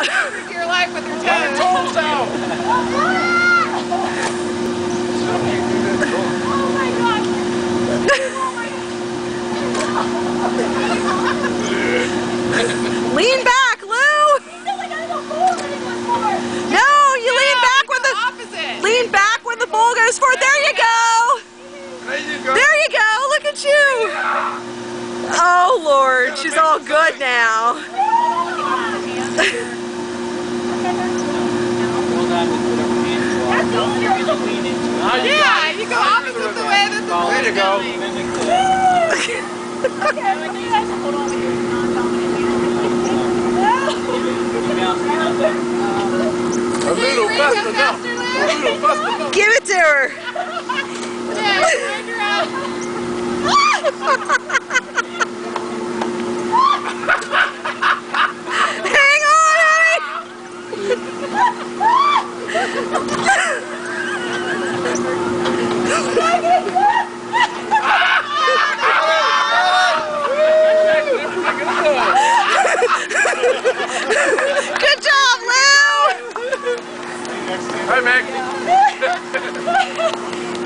Risk your life with her Let her toes. toes out. Oh my god. Oh my Lean back, Lou. No, I gotta go forward it goes forward. No, you lean back when the Opposite. lean back when the bull goes forward. There you go. There you go. There you go. Look at you. Oh Lord, she's all good now. Hold on with whatever hand you are. That's easier. You can lean into it. Now you Yeah, got it. you go Now opposite the do way it. that the There bull's you go. going. Mimic the Okay, I think you guys should hold on with your non-dominant hand. you bounce around there. A little Reach fast enough. A little fast enough. Give it to her. Yeah, wind her up. Hang on, honey. Hey, Meg.